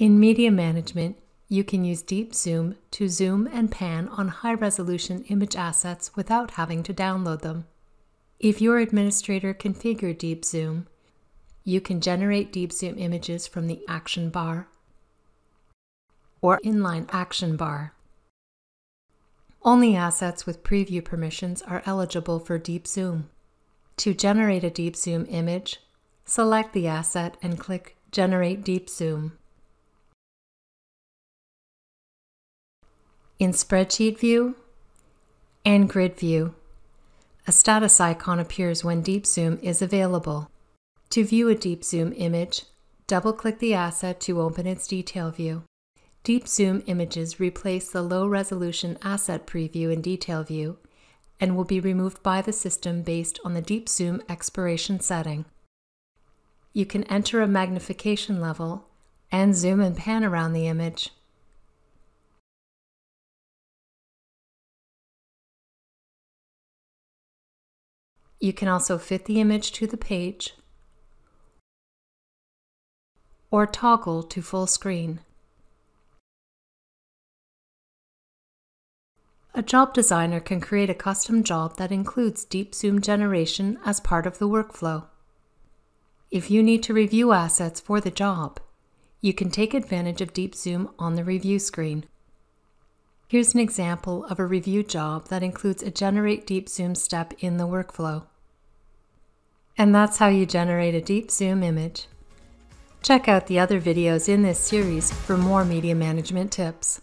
In media management, you can use Deep Zoom to zoom and pan on high resolution image assets without having to download them. If your administrator configured Deep Zoom, you can generate Deep Zoom images from the Action bar or Inline Action bar. Only assets with preview permissions are eligible for Deep Zoom. To generate a Deep Zoom image, select the asset and click Generate Deep Zoom. In Spreadsheet View and Grid View, a status icon appears when Deep Zoom is available. To view a Deep Zoom image, double-click the asset to open its detail view. Deep Zoom images replace the low-resolution asset preview in Detail View and will be removed by the system based on the Deep Zoom expiration setting. You can enter a magnification level and zoom and pan around the image. You can also fit the image to the page or toggle to full screen. A job designer can create a custom job that includes deep zoom generation as part of the workflow. If you need to review assets for the job, you can take advantage of deep zoom on the review screen. Here's an example of a review job that includes a Generate Deep Zoom step in the workflow. And that's how you generate a deep zoom image. Check out the other videos in this series for more media management tips.